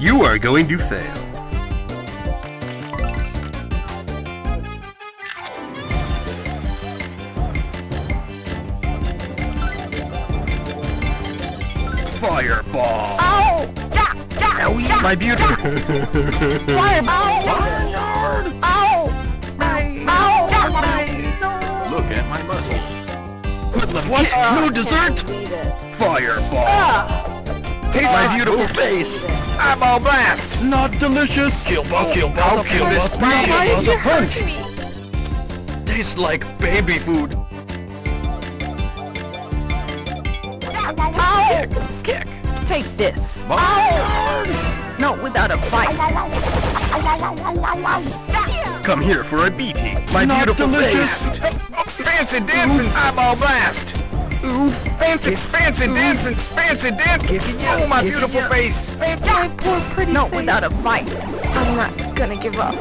You are going to fail. Fireball! Ow! Ja! Ja! Owie, ja, my beautiful... Fireball! Ow! Ow! Ja, Look at my muscles. Hoodlum what? Ah. No dessert? Fireball! Ah! Taste my beautiful face! Eyeball blast! Not delicious. Kill boss, kill boss, I'll kill kill this this spree! Why Boss a punch! hurt me? Tastes like baby food! Ow! Kick! Take this. Ow! No, without a fight. Come here for a beating! My Not beautiful delicious. face! Fancy dancing! Eyeball blast! Ooh! Fancy, fancy dancing! Fancy dancing! Oh, my beautiful face! My poor pretty No, without a fight. I'm not gonna give up.